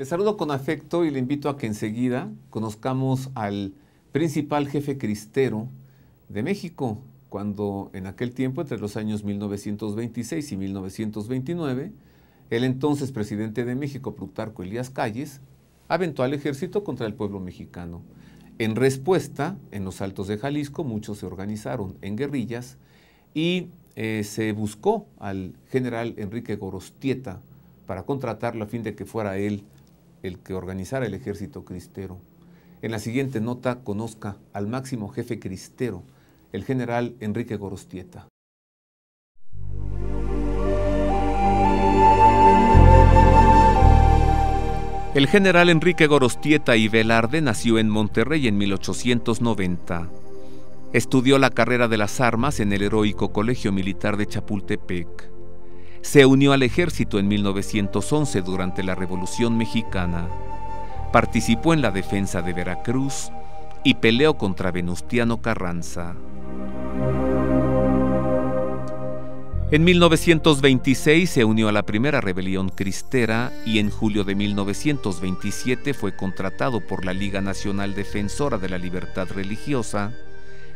Le saludo con afecto y le invito a que enseguida conozcamos al principal jefe cristero de México, cuando en aquel tiempo, entre los años 1926 y 1929, el entonces presidente de México, Plutarco Elías Calles, aventó al ejército contra el pueblo mexicano. En respuesta, en los altos de Jalisco, muchos se organizaron en guerrillas y eh, se buscó al general Enrique Gorostieta para contratarlo a fin de que fuera él el que organizara el ejército cristero. En la siguiente nota conozca al máximo jefe cristero, el general Enrique Gorostieta. El general Enrique Gorostieta y Velarde nació en Monterrey en 1890. Estudió la carrera de las armas en el heroico Colegio Militar de Chapultepec. Se unió al ejército en 1911 durante la Revolución Mexicana. Participó en la defensa de Veracruz y peleó contra Venustiano Carranza. En 1926 se unió a la primera rebelión cristera y en julio de 1927 fue contratado por la Liga Nacional Defensora de la Libertad Religiosa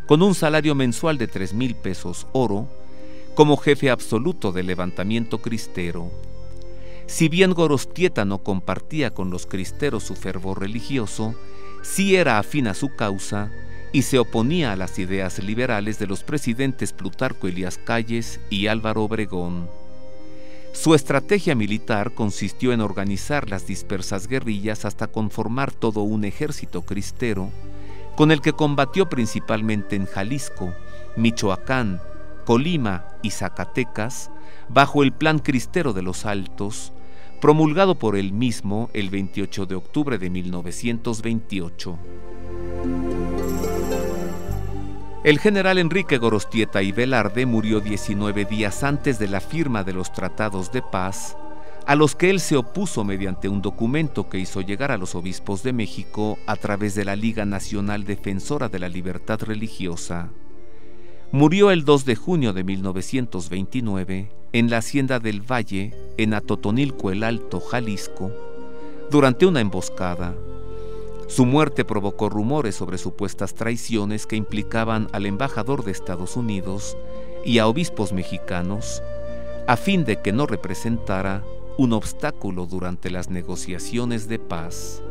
con un salario mensual de 3 mil pesos oro como jefe absoluto del levantamiento cristero. Si bien Gorostieta no compartía con los cristeros su fervor religioso, sí era afín a su causa y se oponía a las ideas liberales de los presidentes Plutarco Elías Calles y Álvaro Obregón. Su estrategia militar consistió en organizar las dispersas guerrillas hasta conformar todo un ejército cristero, con el que combatió principalmente en Jalisco, Michoacán, Colima y Zacatecas, bajo el Plan Cristero de los Altos, promulgado por él mismo el 28 de octubre de 1928. El general Enrique Gorostieta y Velarde murió 19 días antes de la firma de los tratados de paz, a los que él se opuso mediante un documento que hizo llegar a los obispos de México a través de la Liga Nacional Defensora de la Libertad Religiosa. Murió el 2 de junio de 1929 en la hacienda del Valle, en Atotonilco el Alto, Jalisco, durante una emboscada su muerte provocó rumores sobre supuestas traiciones que implicaban al embajador de Estados Unidos y a obispos mexicanos, a fin de que no representara un obstáculo durante las negociaciones de paz.